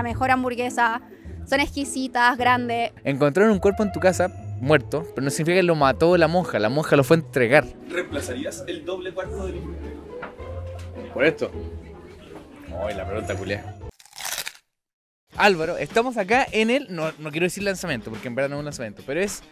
la mejor hamburguesa. Son exquisitas, grandes. Encontraron un cuerpo en tu casa muerto, pero no significa que lo mató la monja, la monja lo fue a entregar. ¿Reemplazarías el doble cuarto del ¿Por esto? Ay, la pregunta culia. Álvaro, estamos acá en el, no, no quiero decir lanzamiento, porque en verdad no es un lanzamiento, pero es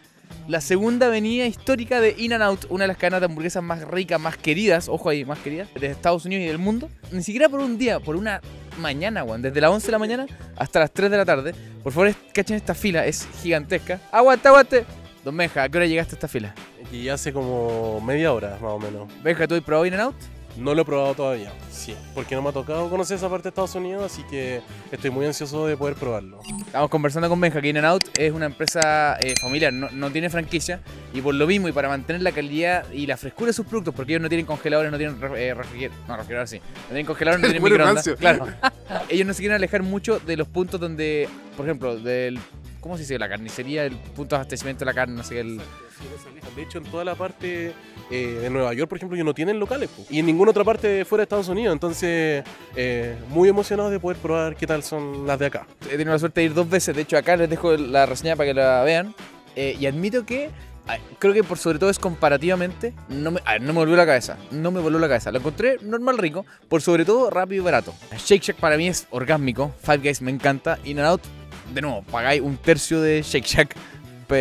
la segunda avenida histórica de In n Out, una de las cadenas de hamburguesas más ricas, más queridas, ojo ahí, más queridas, de Estados Unidos y del mundo. Ni siquiera por un día, por una mañana, weón, desde las 11 de la mañana hasta las 3 de la tarde. Por favor, cachen esta fila, es gigantesca. ¡Aguante, aguante! Don Benja, ¿a qué hora llegaste a esta fila? Y hace como media hora, más o menos. Benja, ¿tú has probado In n Out? No lo he probado todavía, sí, porque no me ha tocado conocer esa parte de Estados Unidos, así que estoy muy ansioso de poder probarlo. Estamos conversando con Benja que In Out es una empresa eh, familiar, no, no tiene franquicia y por lo mismo y para mantener la calidad y la frescura de sus productos, porque ellos no tienen congeladores, no tienen eh, refrigeradores, no, refrigeradores sí, no tienen congeladores, no tienen microondas. Claro. ellos no se quieren alejar mucho de los puntos donde, por ejemplo, del ¿cómo se dice? La carnicería, el punto de abastecimiento de la carne, no sé qué, el, De hecho, en toda la parte eh, de Nueva York, por ejemplo, ellos no tienen locales, po. y en ninguna otra parte fuera de Estados Unidos, entonces eh, muy emocionado de poder probar qué tal son las de acá. he tenido la suerte de ir dos veces. De hecho, acá les dejo la reseña para que la vean. Eh, y admito que ay, creo que por sobre todo es comparativamente. No me, a ver, no me volvió la cabeza. No me volvió la cabeza. Lo encontré normal rico. Por sobre todo rápido y barato. Shake Shack para mí es orgásmico. Five Guys me encanta. In and Out, de nuevo, pagáis un tercio de Shake Shack.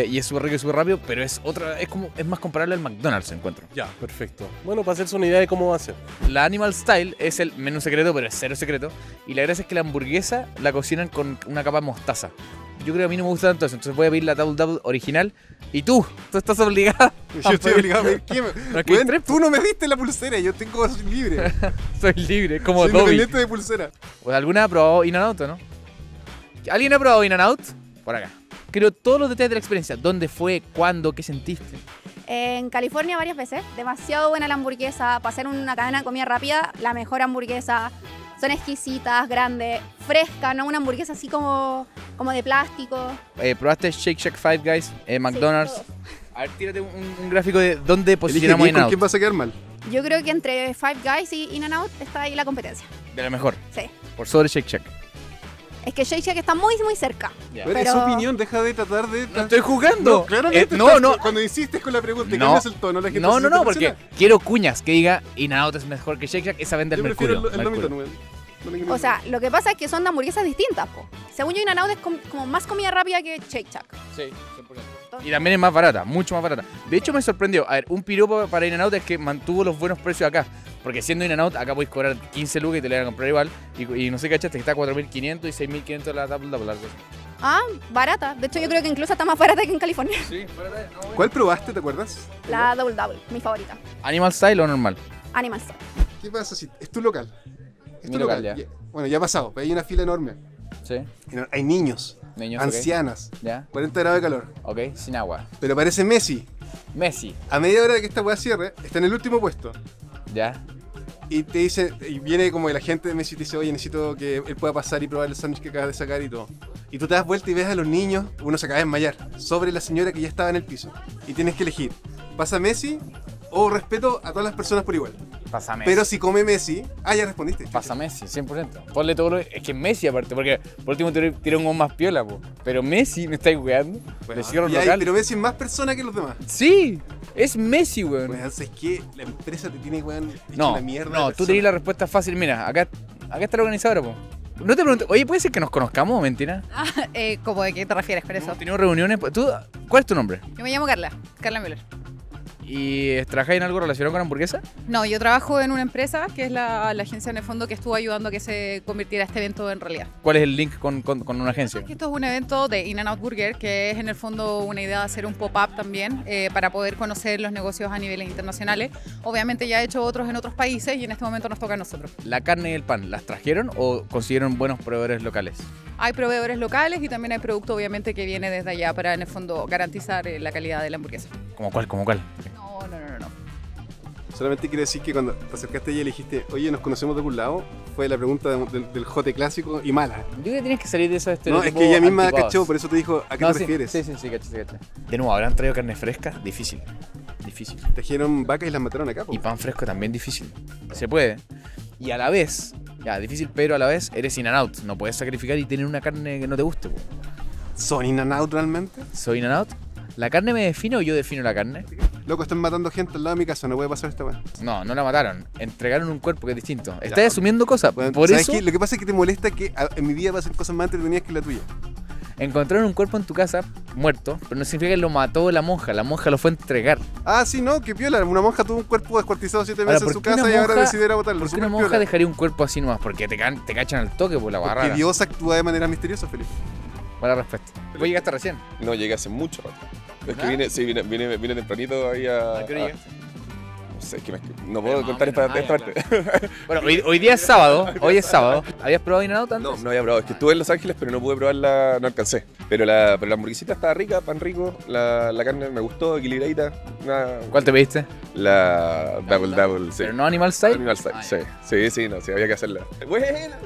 Y es súper rico y súper rápido. Pero es otra. Es como. Es más comparable al McDonald's, encuentro. Ya, perfecto. Bueno, para hacerse una idea de cómo va a ser. La Animal Style es el menú secreto, pero es cero secreto. Y la gracia es que la hamburguesa la cocinan con una capa de mostaza. Yo creo que a mí no me gusta tanto eso, entonces voy a pedir la Double Double original. Y tú, tú estás obligada. Yo estoy obligado a pedir. ¿Qué tú no me diste la pulsera, yo tengo soy libre. Soy libre, como Soy Dobby. independiente de pulsera. Pues, ¿Alguna ha probado In n Out o no? ¿Alguien ha probado In n Out? Por acá. Quiero todos los detalles de la experiencia. ¿Dónde fue? ¿Cuándo? ¿Qué sentiste? En California varias veces. Demasiado buena la hamburguesa. Para hacer una cadena de comida rápida, la mejor hamburguesa. Son exquisitas, grandes, frescas, no una hamburguesa así como, como de plástico. Eh, ¿Probaste Shake Shack Five Guys? eh, McDonald's. a ver, tírate un, un gráfico de dónde posicionamos In Out. quién vas a quedar mal. Yo creo que entre Five Guys y In n Out está ahí la competencia. De la mejor. Sí. Por sobre Shake Shack. Es que Shake Shack está muy, muy cerca. Pero, es su opinión, deja de tratar de. No estoy jugando. No, claramente Eh, no, estás- no. Cuando insistes con la pregunta y No. cambias el tono, la gente No, no, no, porque quiero cuñas que diga In n Out es mejor que Shake Shack. Esa vende el Yo mercurio. el, el mercurio. No O sea, lo que pasa es que son de hamburguesas distintas, po. Según yo, In n Out es com- como más comida rápida que Shake Shack. Sí, 100%. Y también es más barata, mucho más barata. De hecho, me sorprendió. A ver, un piropo para In n Out es que mantuvo los buenos precios acá. Porque siendo In n Out, acá podéis cobrar 15 lucas y te la van a comprar igual. Y, y no sé, cachaste, que está a 4.500 y 6.500 la Double Double. algo así. Ah, barata. De hecho, yo creo que incluso está más barata que en California. Sí, barata. ¿Cuál probaste, te acuerdas? La Double Double, mi favorita. ¿Animal Style o normal? Animal Style. ¿Qué pasa si es tu local? Es Mi tu local, local. ya. Ya- Bueno, ya ha pasado, pero hay una fila enorme. Sí. Hay niños, ancianas, Ya, 40 grados de calor. ok, sin agua. Pero parece Messi. Messi, A media hora de que esta weá cierre, está en el último puesto. ya. Y te dice, y viene como el agente de Messi y te dice, oye, necesito que él pueda pasar y probar el sándwich que acabas de sacar y todo. Y tú te das vuelta y ves a los niños, uno se acaba de desmayar, sobre la señora que ya estaba en el piso. Y tienes que elegir, ¿pasa Messi o respeto a todas las personas por igual? Pasa Messi. Pero si come Messi, ah, ya respondiste. Pasa Messi, 100%. Ponle todo lo... Es que Messi aparte, porque por último tiré un gol más piola, po. Pero Messi, ¿me estáis weando? Bueno, Le cierro el y ahí- local. pero Messi es más persona que los demás. Sí, es Messi, weón. Weón, es que la empresa te tiene, weón, hecho No, una mierda. de no, tú tenías la respuesta fácil. Mira, acá, acá está la organizadora, po. No te pregunto, oye, ¿puede ser que nos conozcamos o mentira? Eh, ¿Cómo de qué te refieres con eso? Hemos tenido reuniones. ¿Tú, ¿Cuál es tu nombre? Yo me llamo Carla, Carla Müller. ¿Y trabajáis en algo relacionado con hamburguesa? No, yo trabajo en una empresa que es la, la agencia en el fondo que estuvo ayudando a que se convirtiera este evento en realidad. ¿Cuál es el link con, con- con una agencia? Que Esto es un evento de In n Out Burger que es en el fondo una idea de hacer un pop-up también eh, para poder conocer los negocios a niveles internacionales. Obviamente ya he hecho otros en otros países y en este momento nos toca a nosotros. ¿La carne y el pan las trajeron o consiguieron buenos proveedores locales? Hay proveedores locales y también hay producto obviamente que viene desde allá para en el fondo garantizar eh, la calidad de la hamburguesa. ¿Como cuál? ¿Como cuál? Solamente quiero decir que cuando te acercaste y le dijiste, oye, ¿nos conocemos de algún lado? Fue la pregunta de- del, del jote clásico y mala. Yo creo que tienes que salir de esos No, es que ella misma anticuados. cachó, por eso te dijo, ¿a qué No, te sí, refieres? Sí, sí, sí, caché, sí, caché. De nuevo, ¿habrán traído carne fresca? Difícil. Difícil. Trajeron vacas y las mataron acá, po. Y pan fresco también difícil. Se puede. Y a la vez, Ya, difícil, pero a la vez eres in and out. No puedes sacrificar y tener una carne que no te guste. po. ¿Son in and out realmente? Soy in and out. ¿La carne me define o yo defino la carne? Loco, están matando gente al lado de mi casa, no puede pasar esta weá. No, no la mataron. Entregaron un cuerpo que es distinto. Estás asumiendo cosas. Bueno, Por ¿sabes eso qué? Lo que pasa es que te molesta que a- en mi vida pasen cosas más entretenidas que la tuya. encontraron un cuerpo en tu casa muerto, pero no significa que lo mató la monja. La monja lo fue a entregar. Ah, sí, no, que piola. Una monja tuvo un cuerpo descuartizado siete Ahora, meses en ¿por su casa y ahora monja- decide ir a botarlo. ¿Por qué una monja piola. dejaría un cuerpo así nomás? Porque te, can- te cachan al toque por la Porque barra. Dios actúa de manera misteriosa, Felipe. Buena respuesta. Vos llegaste recién. No, llegué hace mucho rato. Es que ¿Ah? vine, sí, vine, vine, vine tempranito ahí a... ¿A qué hora a- llegaste? no sé, es que me- no puedo contar esta, menos. esta Ah, parte. Bueno, hoy, hoy día es sábado. Hoy es sábado. ¿Habías probado In antes? No, no había probado. Es que estuve en Los Ángeles, pero no pude probarla, no alcancé. Pero la, pero la hamburguesita estaba rica, pan rico, la, la carne me gustó, equilibradita. Una- ¿Cuál te pediste? La Double Double, sí. Pero no Animal Style. Animal Style, Ah, sí. Sí, sí, no, sí, había que hacerla. Buena.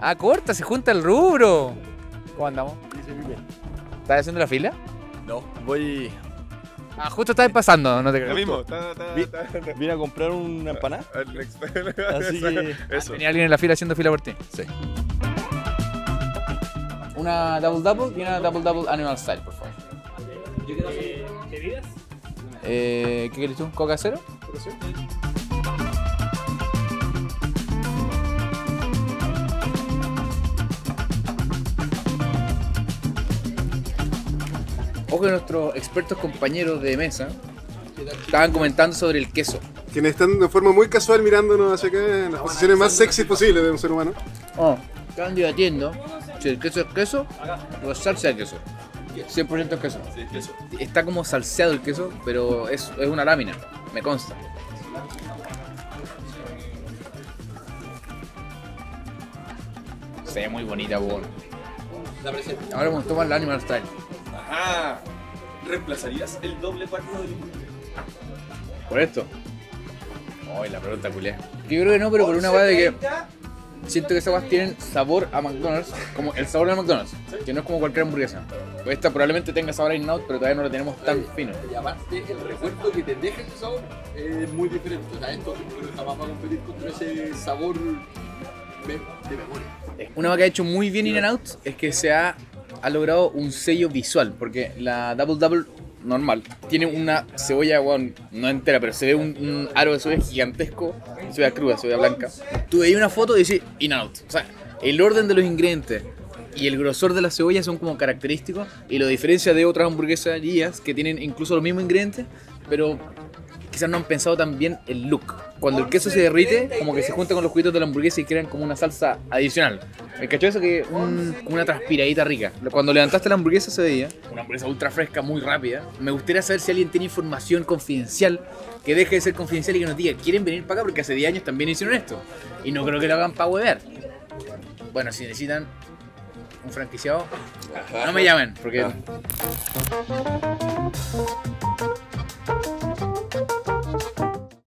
Ah, corta, se junta el rubro. ¿Cómo andamos? ¿Estás haciendo la fila? No, voy. Ah, justo estabas pasando, no te Lo creo. mismo. ta, ta, Vi- ta. Vine a comprar una empanada. Así que. Eso. Tenía alguien en la fila haciendo fila por ti. Sí. Una Double Double y una Double Double Animal Style, por favor. Eh, ¿Qué quieres tú? ¿Coca cero? Ojo que nuestros expertos compañeros de mesa estaban comentando sobre el queso. Quienes están de forma muy casual mirándonos hacia acá en las posiciones más sexy posibles de un ser humano. Oh, estaban debatiendo si el queso es queso o es salsa de queso. 100% es queso. Está como salseado el queso, pero es, es una lámina, me consta. Se ve muy bonita, weón. Ahora vamos a tomar la Animal Style. Ajá. ¿Reemplazarías el doble cuarto de limón? ¿Por esto? Ay, la pregunta culia. Yo creo que no, pero por una weá de que siento que esas weas tienen sabor a McDonald's, como el sabor de McDonald's, que no es como cualquier hamburguesa. Pues esta probablemente tenga sabor a in-out, pero todavía no lo tenemos tan fino. Y aparte, el recuerdo que te deja ese sabor es muy diferente. O sea, esto jamás va a competir contra ese sabor de memoria. Una cosa que ha hecho muy bien In and Out es que se ha, ha logrado un sello visual, porque la Double Double normal tiene una cebolla, weón, no entera, pero se ve un, un aro de cebolla gigantesco, cebolla cruda, cebolla blanca. Tú veis una foto y dices In Out. O sea, el orden de los ingredientes y el grosor de la cebolla son como característicos y lo diferencia de otras hamburguesarías que tienen incluso los mismos ingredientes, pero quizás no han pensado tan bien el look. Cuando el queso se derrite, como que se junta con los juguitos de la hamburguesa y crean como una salsa adicional. ¿Me cachó eso? Que un- una transpiradita rica. Cuando levantaste la hamburguesa se veía una hamburguesa ultra fresca, muy rápida. Me gustaría saber si alguien tiene información confidencial que deje de ser confidencial y que nos diga, ¿quieren venir para acá? Porque hace 10 años también hicieron esto. Y no creo que lo hagan para huevear. Bueno, si necesitan un franquiciado, no me llamen, porque...